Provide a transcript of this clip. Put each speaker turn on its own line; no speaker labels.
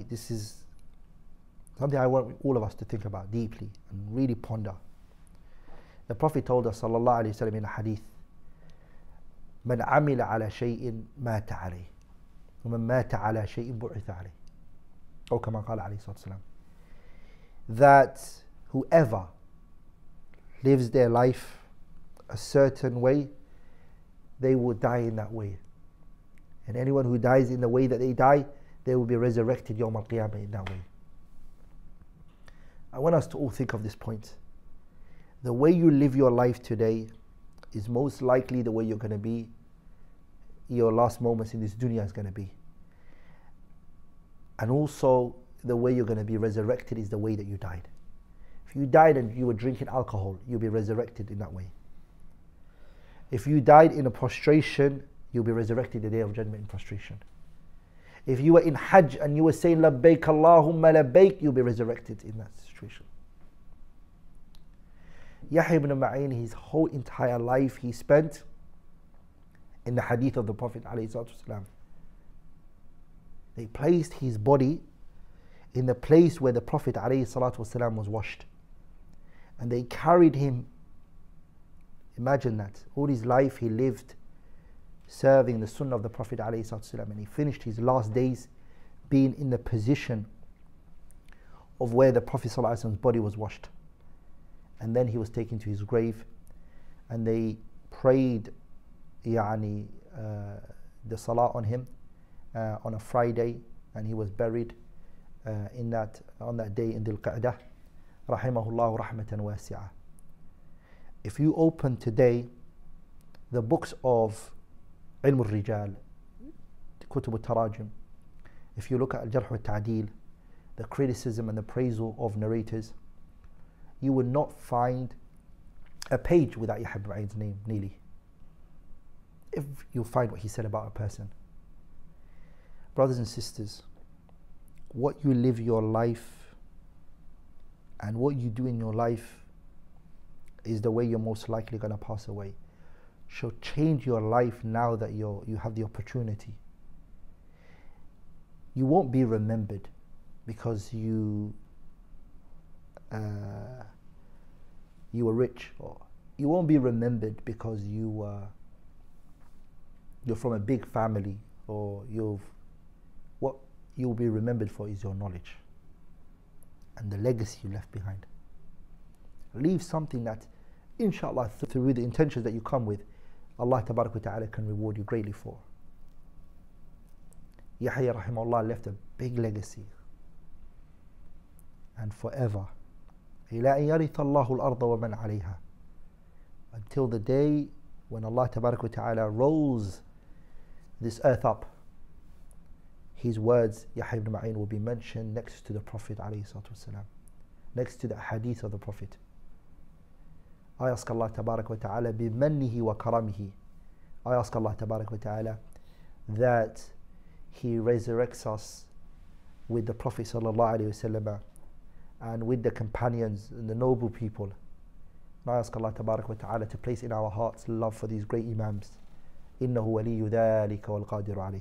wallahi, this is something I want all of us to think about deeply and really ponder. The Prophet told us, sallallahu alayhi wasallam, in a hadith, من عمل على شيء مات عليه ومن مات على شيء بعث عليه أو كما قال عليه الصلاة والسلام that whoever lives their life a certain way they will die in that way and anyone who dies in the way that they die they will be resurrected Yawm al-Qiyamah in that way I want us to all think of this point the way you live your life today is most likely the way you're going to be, your last moments in this dunya is going to be. And also, the way you're going to be resurrected is the way that you died. If you died and you were drinking alcohol, you'll be resurrected in that way. If you died in a prostration, you'll be resurrected the day of judgment in prostration. If you were in Hajj and you were saying Labbaik Allahumma Labbaik, you'll be resurrected in that situation. Yahya ibn Ma'in, his whole entire life he spent in the hadith of the Prophet ﷺ. They placed his body in the place where the Prophet ﷺ was washed. And they carried him. Imagine that. All his life he lived serving the sunnah of the Prophet ﷺ and he finished his last days being in the position of where the Prophet ﷺ's body was washed. And then he was taken to his grave and they prayed yani, uh, the salah on him uh, on a Friday and he was buried uh, in that, on that day in Dhul Qa'dah. Rahimahullah rahmatan wasi'ah. If you open today the books of Ilm al-Rijal Kutub al-Tarajim if you look at Al-Jarh the criticism and the praisal of narrators you will not find a page without Yahya ibn Ma'in's name, nearly. If you find what he said about a person. Brothers and sisters, what you live your life and what you do in your life is the way you're most likely going to pass away. So change your life now that you you have the opportunity. You won't be remembered because you uh, you were rich, or you won't be remembered because you uh, you're from a big family, or you've what you'll be remembered for is your knowledge and the legacy you left behind. Leave something that, inshallah, through the intentions that you come with, Allah Ta'ala can reward you greatly for. Yahya rahimahullah left a big legacy and forever. Until the day when Allah Ta'ala rolls this earth up, his words, Yahya ibn Ma'in, will be mentioned next to the Prophet, next to the hadith of the Prophet. I ask Allah تبارك وتعالى بمنه وكرمه I ask Allah تبارك وتعالى that he resurrects us with the Prophet صلى الله عليه وسلم and with the companions and the noble people. And I ask Allah wa ta'ala to place in our hearts love for these great Imams. إنه ولي ذلك والقادر عليه